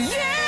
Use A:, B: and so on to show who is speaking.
A: Yeah!